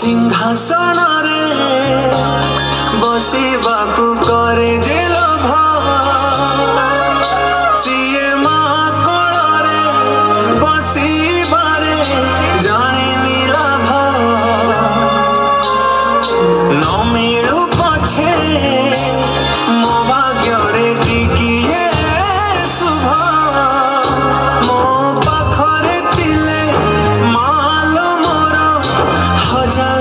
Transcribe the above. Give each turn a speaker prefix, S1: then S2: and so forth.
S1: সিংহাসনরে বসিবাকু করে যে লোভ সিয়ে মা কোণরে বসিবারে জানিনি লাভ ন মিলু পছে মোবা Oh,